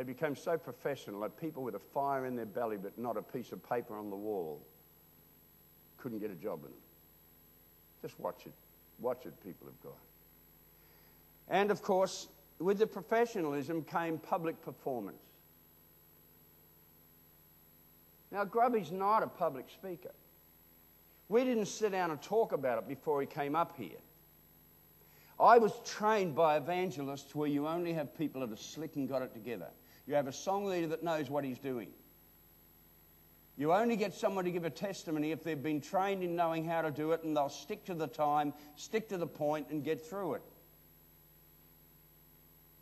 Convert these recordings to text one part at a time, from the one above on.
They became so professional that people with a fire in their belly but not a piece of paper on the wall couldn't get a job in them. Just watch it. Watch it, people of God. And of course, with the professionalism came public performance. Now, Grubby's not a public speaker. We didn't sit down and talk about it before he came up here. I was trained by evangelists where you only have people that are slick and got it together. You have a song leader that knows what he's doing. You only get someone to give a testimony if they've been trained in knowing how to do it and they'll stick to the time, stick to the point, and get through it.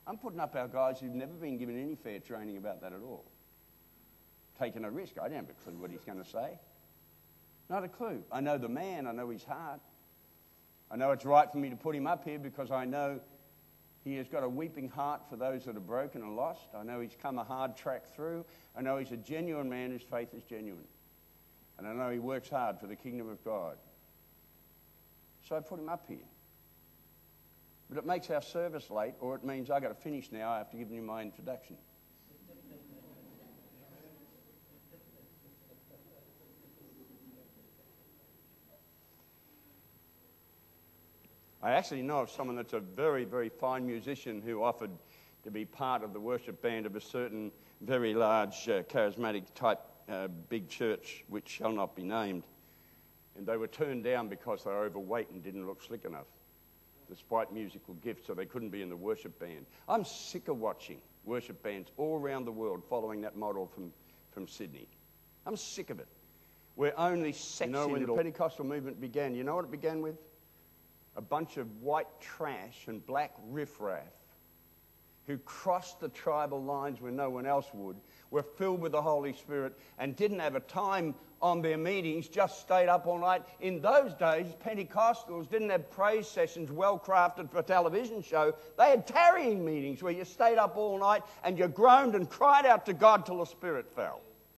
I'm putting up our guys who've never been given any fair training about that at all. Taking a risk. I don't have a clue what he's going to say. Not a clue. I know the man, I know his heart. I know it's right for me to put him up here because I know he has got a weeping heart for those that are broken and lost. I know he's come a hard track through. I know he's a genuine man whose faith is genuine. And I know he works hard for the kingdom of God. So I put him up here. But it makes our service late, or it means I've got to finish now. I have to give you my introduction. I actually know of someone that's a very, very fine musician who offered to be part of the worship band of a certain very large uh, charismatic type uh, big church, which shall not be named. And they were turned down because they were overweight and didn't look slick enough, despite musical gifts, so they couldn't be in the worship band. I'm sick of watching worship bands all around the world following that model from, from Sydney. I'm sick of it. We're only sexy. You know, when the Pentecostal movement began, you know what it began with? A bunch of white trash and black riffraff who crossed the tribal lines where no one else would, were filled with the Holy Spirit, and didn't have a time on their meetings, just stayed up all night. In those days, Pentecostals didn't have praise sessions well crafted for a television show. They had tarrying meetings where you stayed up all night and you groaned and cried out to God till the Spirit fell.